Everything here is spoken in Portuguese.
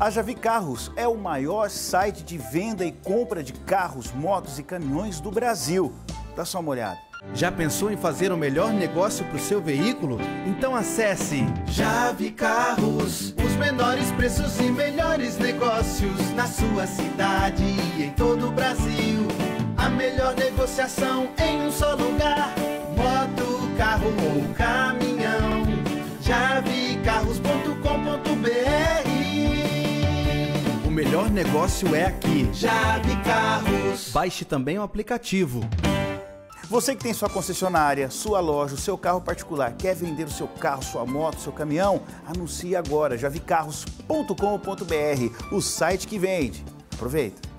A Javi Carros é o maior site de venda e compra de carros, motos e caminhões do Brasil. Dá só uma olhada. Já pensou em fazer o melhor negócio para o seu veículo? Então acesse Jave Carros, os menores preços e melhores negócios na sua cidade e em todo o Brasil. A melhor negociação em um só lugar. Moto, carro ou caminhão. O melhor negócio é aqui. Jave Carros. Baixe também o aplicativo. Você que tem sua concessionária, sua loja, o seu carro particular, quer vender o seu carro, sua moto, seu caminhão? Anuncie agora, javicarros.com.br, o site que vende. Aproveita!